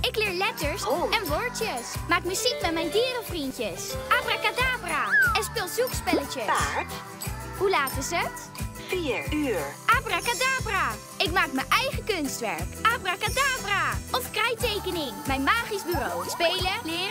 Ik leer letters oh. en woordjes. Maak muziek met mijn dierenvriendjes. Abracadabra. En speel zoekspelletjes. Paard. Hoe laat is het? Vier uur. Abracadabra. Ik maak mijn eigen kunstwerk. Abracadabra. Of krijttekening. Mijn magisch bureau. Spelen, leren,